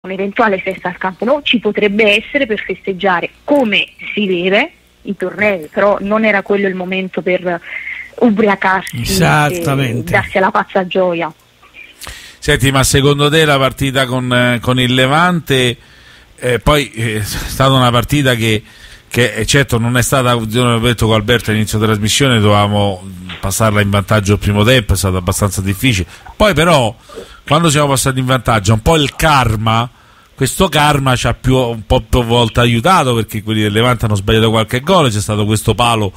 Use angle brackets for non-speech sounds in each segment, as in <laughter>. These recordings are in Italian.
un'eventuale festa al Campo Nou ci potrebbe essere per festeggiare come si deve i tornei, però non era quello il momento per ubriacarsi e darsi alla pazza gioia. Senti, ma secondo te la partita con, eh, con il Levante, eh, poi eh, è stata una partita che, che eh, certo non è stata, come ho detto con Alberto all'inizio della trasmissione, dovevamo passarla in vantaggio il primo tempo, è stato abbastanza difficile. Poi però, quando siamo passati in vantaggio, un po' il karma, questo karma ci ha più, un po' più volte aiutato perché quelli del Levante hanno sbagliato qualche gol, c'è stato questo palo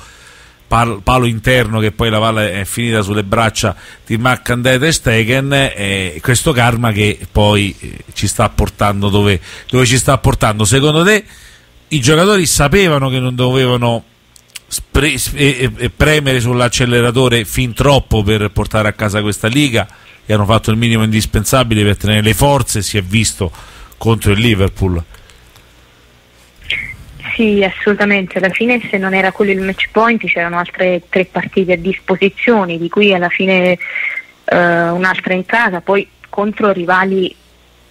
palo, interno che poi la palla è finita sulle braccia di Maccandete e Stegen e questo karma che poi eh, ci sta portando dove, dove ci sta portando secondo te i giocatori sapevano che non dovevano spre- e, e premere sull'acceleratore fin troppo per portare a casa questa liga e hanno fatto il minimo indispensabile per tenere le forze si è visto contro il Liverpool sì, assolutamente. Alla fine se non era quello il match point c'erano altre tre partite a disposizione, di cui alla fine eh, un'altra in casa, poi contro rivali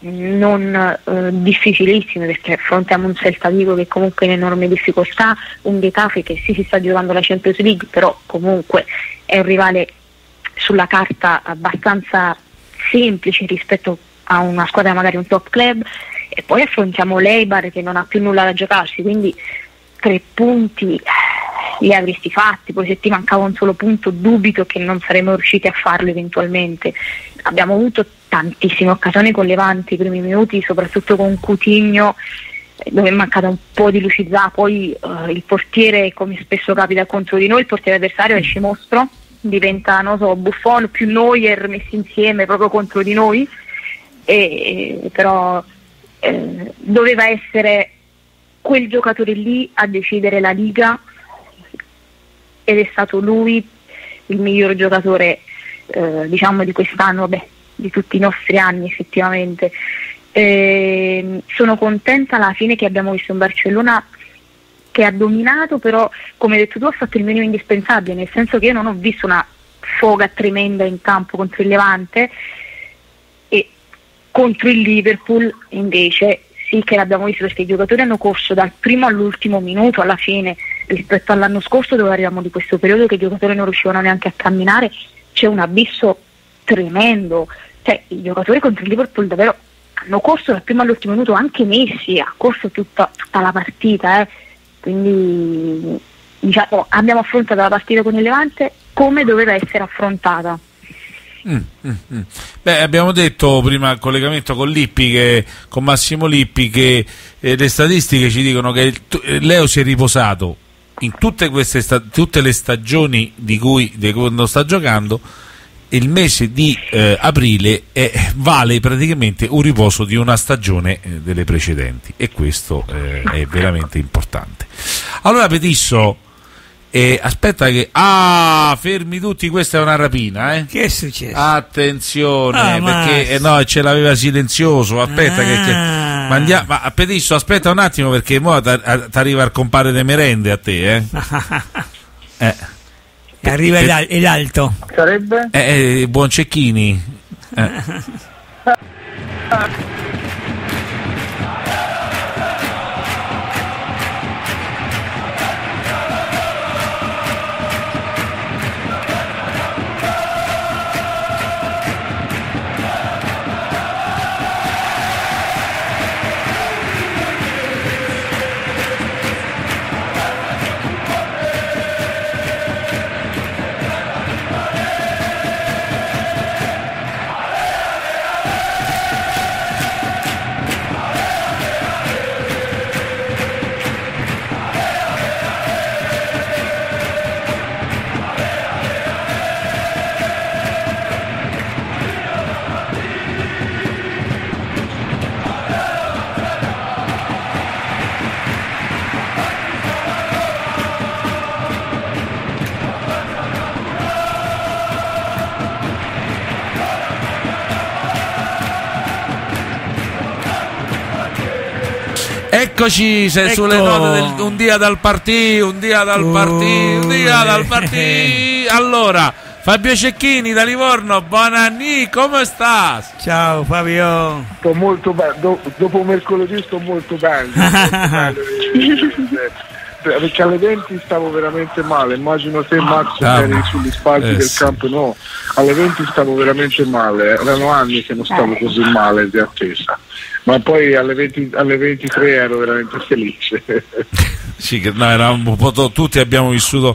non eh, difficilissimi perché affrontiamo un Celta Vigo che comunque è in enorme difficoltà, un Getafe che sì si sta giocando la Champions League, però comunque è un rivale sulla carta abbastanza semplice rispetto a una squadra magari un top club e poi affrontiamo l'Eibar che non ha più nulla da giocarsi, quindi tre punti eh, li avresti fatti, poi se ti mancava un solo punto dubito che non saremmo riusciti a farlo eventualmente. Abbiamo avuto tantissime occasioni con Levanti, i primi minuti, soprattutto con Cutigno eh, dove è mancata un po' di lucidità, poi uh, il portiere, come spesso capita contro di noi, il portiere avversario esce mostro, diventa, non so, Buffon più Neuer messi insieme proprio contro di noi, e, però eh, doveva essere quel giocatore lì a decidere la Liga ed è stato lui il miglior giocatore eh, diciamo di quest'anno, beh, di tutti i nostri anni effettivamente. Eh, sono contenta alla fine che abbiamo visto un Barcellona che ha dominato, però come hai detto tu ha fatto il minimo indispensabile, nel senso che io non ho visto una foga tremenda in campo contro il Levante contro il Liverpool invece sì che l'abbiamo visto perché i giocatori hanno corso dal primo all'ultimo minuto alla fine rispetto all'anno scorso dove arriviamo di questo periodo che i giocatori non riuscivano neanche a camminare c'è un abisso tremendo cioè i giocatori contro il Liverpool davvero hanno corso dal primo all'ultimo minuto anche Messi ha corso tutta, tutta la partita eh. quindi diciamo, abbiamo affrontato la partita con il Levante come doveva essere affrontata Mm, mm, mm. Beh, abbiamo detto prima al collegamento con Lippi che, con Massimo Lippi che eh, le statistiche ci dicono che il, Leo si è riposato in tutte, queste tutte le stagioni di cui di quando sta giocando il mese di eh, aprile è, vale praticamente un riposo di una stagione eh, delle precedenti e questo eh, è veramente importante allora Petisso e aspetta che... Ah, fermi tutti, questa è una rapina, eh? Che è successo? Attenzione, ah, perché eh, no, ce l'aveva silenzioso, aspetta ah. che... che ma, andiamo, ma Petisso, aspetta un attimo perché ora ti arriva il compare de merende a te, eh? <laughs> Arriva per, l'alto. Sarebbe? Eh, eh, buon Cecchini. Eh. <laughs> Eccoci, sei ecco. sulle note del un dia dal partì, un dia dal partì, un dia dal partì. <laughs> Allora, Fabio Cecchini da Livorno, buon anni, come sta? Ciao Fabio. Sto molto bene, Do- dopo mercoledì sto molto bene. <laughs> perché alle 20 stavo veramente male, immagino te Max Ah, eri sugli spalti eh, del sì. campo, no, alle 20 stavo veramente male, erano anni che non stavo così male di attesa, ma poi alle, 20 alle 23 ero veramente felice. <laughs> Sì, che no, eravamo un po' to- tutti abbiamo vissuto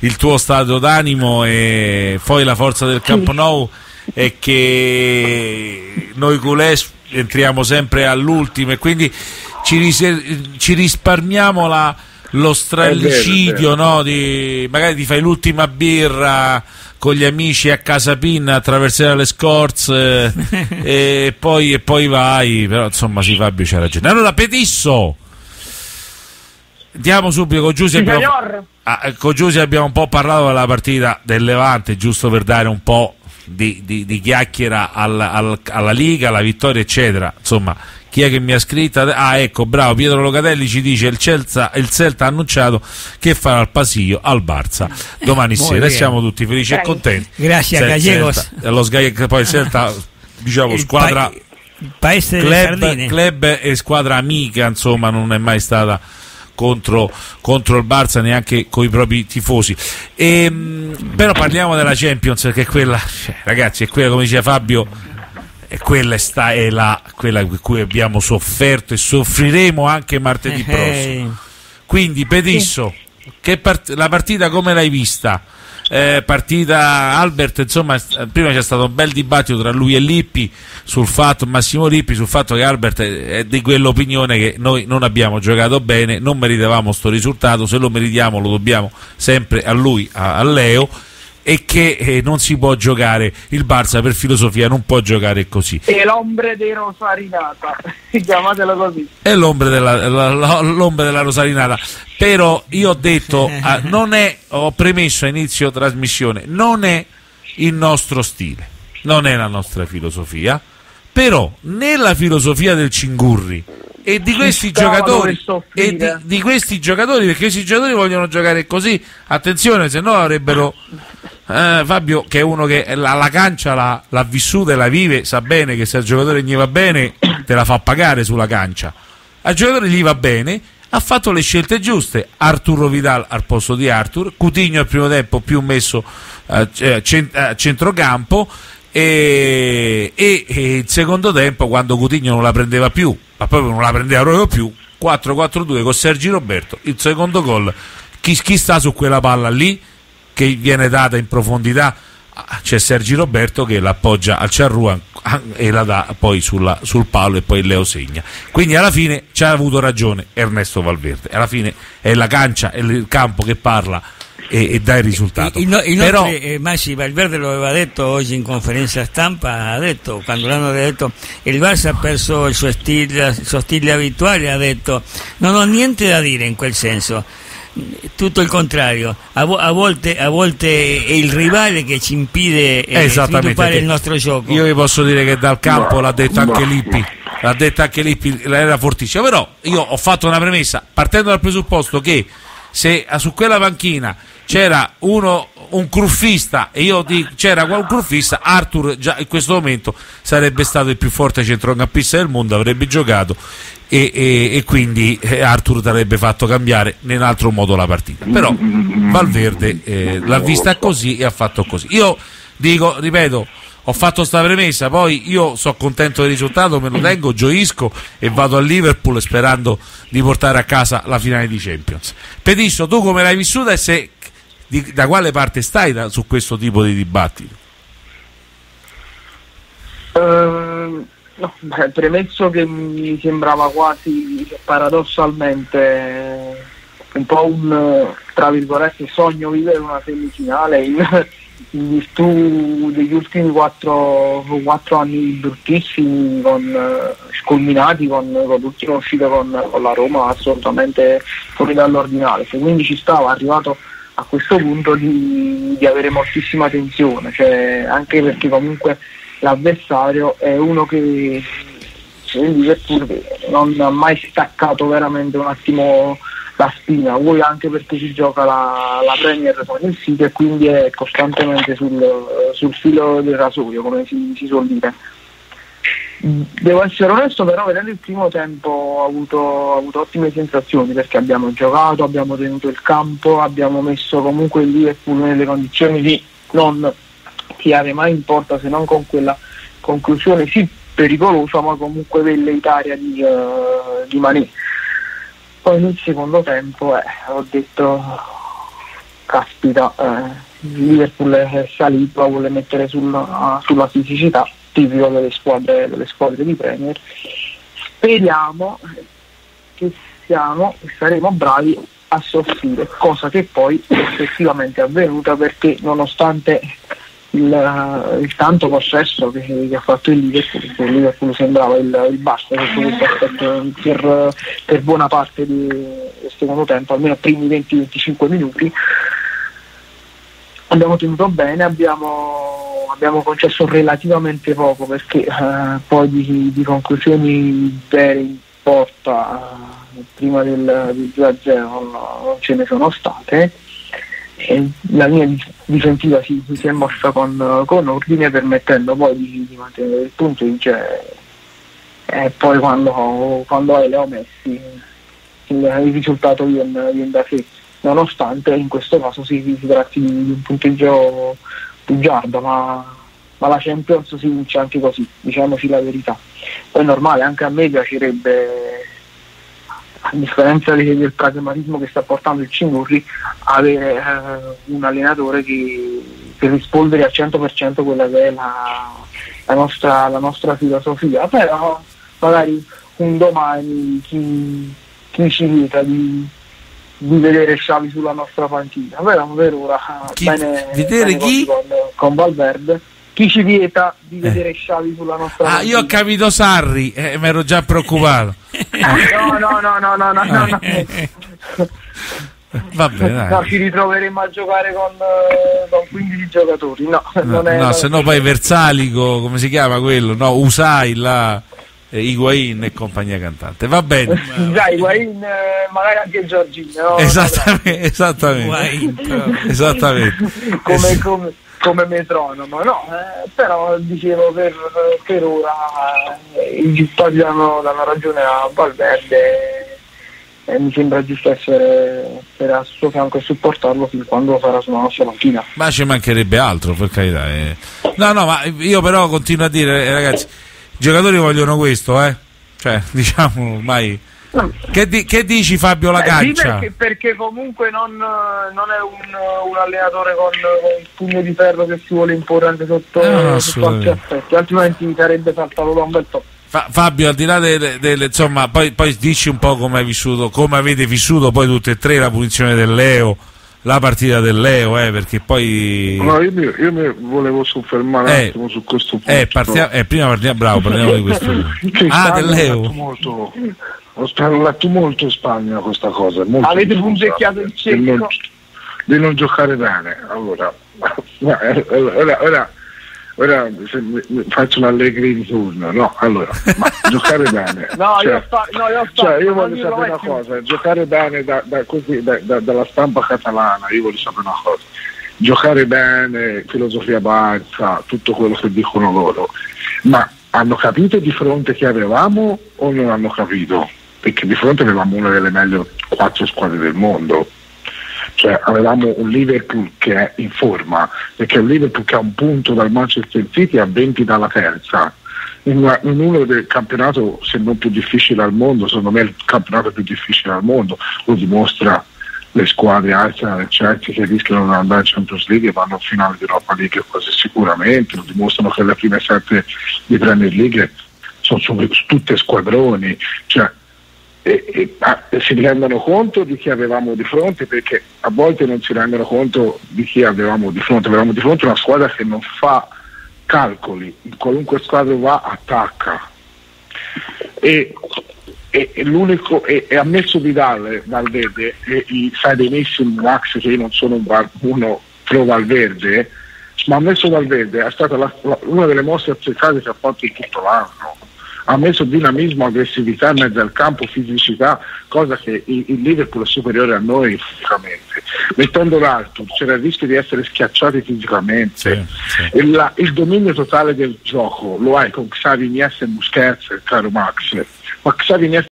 il tuo stato d'animo e poi la forza del Camp Nou è che noi culés entriamo sempre all'ultimo e quindi ci, ris- ci risparmiamo la- lo vero. no? Di, magari ti fai l'ultima birra con gli amici a casa Pinna attraversare le scorze <laughs> e, poi, e poi vai, però insomma sì Fabio c'ha ragione. Allora Petisso! Andiamo subito con Giusy. Abbiamo. Ah, eh, con Giusy abbiamo un po' parlato della partita del Levante, giusto per dare un po' di, di- di chiacchiera al- al- alla Liga, alla vittoria, eccetera. Insomma, chi è che mi ha scritto? Ah, ecco, bravo, Pietro Locatelli ci dice il Celta, il Celta ha annunciato che farà il pasillo al Barça domani Muy sera. E siamo tutti felici e Prego. contenti. Grazie a Gallegos. Celta- che poi il Celta, diciamo, Il squadra paese club, club e squadra amica, insomma, non è mai stata contro, contro il Barça neanche con i propri tifosi. Ehm, però parliamo della Champions, perché quella, cioè, ragazzi, è quella, come diceva Fabio, è quella, è la, quella per cui abbiamo sofferto e soffriremo anche martedì Eh, prossimo. Quindi, Pedisso, che part- la partita come l'hai vista? Eh, partita Albert, insomma, eh, prima c'è stato un bel dibattito tra lui e Lippi sul fatto, Massimo Lippi, sul fatto che Albert è di quell'opinione che noi non abbiamo giocato bene, non meritavamo sto risultato, se lo meritiamo lo dobbiamo sempre a lui, a, a Leo, e che eh, non si può giocare, il Barça per filosofia non può giocare così. E l'ombre di Rosarinata, <laughs> chiamatela così. è l'ombra della, la- la- l'ombra della Rosarinata. Però io ho detto, ah, non è, ho premesso a inizio trasmissione, non è il nostro stile, non è la nostra filosofia, però nella filosofia del Cingurri e di questi giocatori e di, di questi giocatori perché questi giocatori vogliono giocare così attenzione se no avrebbero eh, Fabio che è uno che la, la cancia l'ha, vissuta e la vive sa bene che se al giocatore gli va bene te la fa pagare sulla cancia al giocatore gli va bene ha fatto le scelte giuste. Arturo Vidal al posto di Arthur Coutinho al primo tempo più messo eh, c- cent- a centrocampo e, e, e il secondo tempo quando Coutinho non la prendeva più ma proprio non la prendeva proprio più 4-4-2 con Sergi Roberto il secondo gol. Chi, chi sta su quella palla lì che viene data in profondità c'è Sergi Roberto che l'appoggia al Ciarrua e la dà poi sulla- sul palo e poi Leo segna. Quindi alla fine ci ha avuto ragione Ernesto Valverde. Alla fine è la cancia è il campo che parla e, e dà il risultato. Il, no- il però eh, Massi Valverde lo aveva detto oggi in conferenza stampa, ha detto, quando l'hanno detto, il Barça ha perso il suo stile, il suo stile abituale, ha detto, non ho niente da dire in quel senso, tutto il contrario, a, vo- a volte, a volte è il rivale che ci impide eh, sviluppare il nostro gioco. Io vi posso dire che dal campo l'ha detto anche Lippi, l'ha detto anche Lippi, era fortissimo. Però io ho fatto una premessa, partendo dal presupposto che se su quella panchina c'era uno, un cruffista e io dico c'era un cruffista, Arthur già in questo momento sarebbe stato il più forte centrocampista del mondo, avrebbe giocato e, e- e quindi eh, Arthur avrebbe fatto cambiare in altro modo la partita. Però Valverde eh, l'ha vista così e ha fatto così. Io dico, ripeto, ho fatto sta premessa, poi io sono contento del risultato, me lo tengo, gioisco e vado a Liverpool sperando di portare a casa la finale di Champions. Petisso, tu come l'hai vissuta e se, di- da quale parte stai da- su questo tipo di dibattito? Ehm, no, beh, premesso che mi sembrava quasi paradossalmente eh, un po' un tra virgolette sogno vivere una semifinale in, in virtù degli ultimi quattro, quattro anni bruttissimi con, eh, sculminati con, con l'ultima uscita con, con la Roma assolutamente fuori dall'ordinario Se quindi ci stava arrivato a questo punto di, di avere moltissima tensione cioè, anche perché comunque l'avversario è uno che cioè, non ha mai staccato veramente un attimo la spina, vuoi anche perché si gioca la, la Premier con il City e quindi è costantemente sul, sul filo del rasoio, come si, si suol dire. Devo essere onesto, però vedendo il primo tempo ho avuto, ho avuto, ottime sensazioni perché abbiamo giocato, abbiamo tenuto il campo, abbiamo messo comunque il Liverpool nelle condizioni di non tirare mai in porta se non con quella conclusione sì pericolosa ma comunque velleitaria di, uh, di Mané. Poi nel secondo tempo eh, ho detto caspita, eh, il Liverpool è salito, vuole mettere sulla, sulla fisicità tipico delle squadre, delle squadre di Premier. Speriamo che siamo e saremo bravi a soffrire, cosa che poi effettivamente è avvenuta perché nonostante il, il tanto possesso che, che, ha fatto il Liverpool, il Liverpool sembrava il, il basta per, per buona parte del secondo tempo, almeno primi 20-25 minuti, abbiamo tenuto bene, abbiamo, abbiamo concesso relativamente poco perché eh, poi di, di, conclusioni vere in porta eh, prima del, del 2-0 non, non, ce ne sono state. E la linea difensiva si, si, è mossa con, con, ordine permettendo poi di, di mantenere il punto cioè, e poi quando, quando hai Leo Messi il, il risultato viene, viene da sé nonostante in questo caso si, si tratti di un punteggio bugiardo, ma, ma, la Champions si vince anche così, diciamoci la verità. Poi è normale, anche a me piacerebbe, a differenza del pragmatismo che sta portando il Cingurri, avere eh, un allenatore che, che rispondere al 100% quella che è la, la, nostra, la nostra filosofia, però magari un domani chi, chi ci vieta di di vedere Xavi sulla nostra panchina però per ora chi, bene, vedere bene chi? Con, con, Valverde chi ci vieta di eh. vedere Xavi sulla nostra ah, panchina io ho capito Sarri e eh, mi ero già preoccupato no no no no no no, no, no. <laughs> Vabbè, dai. No, ci ritroveremo a giocare con, uh, con 15 giocatori. No, no, no se no poi Versalico, come si chiama quello? No, Usai là eh, Higuain e compagnia cantante. Va bene. <laughs> Già, Higuain, eh, magari anche Giorgino. Esattamente, esattamente. esattamente. come, come, come, metronomo, no, eh, però dicevo per, per ora eh, i gittori danno, danno ragione a Valverde e mi sembra giusto essere, essere al suo fianco e supportarlo fin quando sarà sulla nostra macchina. Ma ci mancherebbe altro, per carità. Eh. No, no, ma io però continuo a dire, ragazzi i giocatori vogliono questo, eh? Cioè, <laughs> diciamo, ormai... No. Che, di, che, dici Fabio la caccia? Sì, perché, perché, comunque non, non è un, un allenatore con, con, il pugno di ferro che si vuole imporre anche sotto, no, sotto altri aspetti, altrimenti sarebbe saltato da un bel po'. Fa, Fabio, al di là delle, delle insomma, poi, poi, dici un po' come hai vissuto, come avete vissuto poi tutte e tre la punizione del Leo la partita del Leo, eh, perché poi... No, io mi, io mi volevo soffermare un eh, attimo su questo punto. Eh, partia, eh, prima partiamo, bravo, parliamo di questo <laughs> punto. ah, del Leo. Molto, ho letto molto in Spagna questa cosa. Molto Avete punzecchiato il cieco? Di non, giocare bene. Allora, <laughs> ora, ora ora faccio l'allegri di turno, no, allora, ma <laughs> giocare bene. No, cioè, io, sta, no, io, sta, cioè, io voglio sapere una cosa, giocare bene da, da così, da, dalla stampa catalana, io voglio sapere una cosa, giocare bene, filosofia bazza, tutto quello che dicono loro, ma hanno capito di fronte che avevamo o non hanno capito? Perché di fronte avevamo una delle meglio quattro squadre del mondo cioè avevamo un Liverpool che è in forma, perché un Liverpool che ha un punto dal Manchester City a 20 dalla terza, in, uno del campionato se non più difficile al mondo, secondo me è il campionato più difficile al mondo, lo dimostra le squadre Arsenal e Chelsea che rischiano di andare in Champions League e vanno in finale di Europa League quasi sicuramente, lo dimostrano che le prime sette di Premier League sono, sono tutte squadroni, cioè e, e, si rendono conto di chi avevamo di fronte perché a volte non si rendono conto di chi avevamo di fronte, avevamo di fronte una squadra che non fa calcoli, qualunque squadra va attacca. E, e, e l'unico e, e ammesso Vidal Valverde e i, sai benissimo Max che io non sono un, uno pro Valverde ma ammesso Valverde è stata la, la, una delle mosse azzeccate che ha fatto in tutto l'anno ha messo dinamismo, aggressività in mezzo al campo, fisicità, cosa che il, il Liverpool è superiore a noi fisicamente. Mettendo l'alto c'era il rischio di essere schiacciati fisicamente. Sì, sì. Il, il dominio totale del gioco lo hai con Xavi, Iniesta e Busquets, caro Max. Ma Xavi, Iniesta